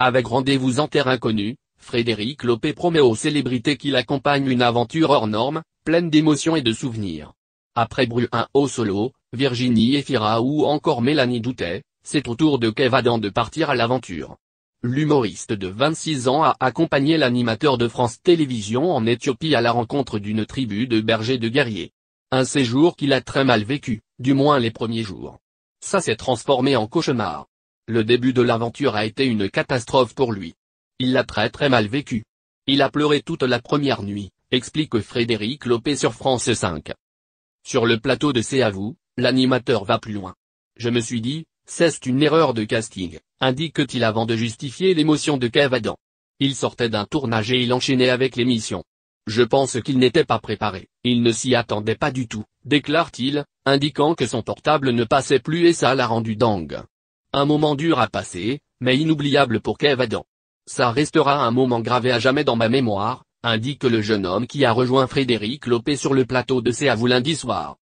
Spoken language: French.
Avec rendez-vous en terre inconnue, Frédéric Lopé promet aux célébrités qu'il accompagne une aventure hors norme, pleine d'émotions et de souvenirs. Après Bruin au solo, Virginie Efira ou encore Mélanie Doutet, c'est au tour de Kev Adam de partir à l'aventure. L'humoriste de 26 ans a accompagné l'animateur de France Télévisions en Éthiopie à la rencontre d'une tribu de bergers de guerriers. Un séjour qu'il a très mal vécu, du moins les premiers jours. Ça s'est transformé en cauchemar. Le début de l'aventure a été une catastrophe pour lui. Il l'a très très mal vécu. Il a pleuré toute la première nuit, explique Frédéric Lopé sur France 5. Sur le plateau de C'est à vous, l'animateur va plus loin. Je me suis dit, c'est une erreur de casting, indique-t-il avant de justifier l'émotion de Kev Adam. Il sortait d'un tournage et il enchaînait avec l'émission. Je pense qu'il n'était pas préparé, il ne s'y attendait pas du tout, déclare-t-il, indiquant que son portable ne passait plus et ça l'a rendu dingue. Un moment dur à passer, mais inoubliable pour Kev Adam. Ça restera un moment gravé à jamais dans ma mémoire, indique le jeune homme qui a rejoint Frédéric Lopé sur le plateau de à vous lundi soir.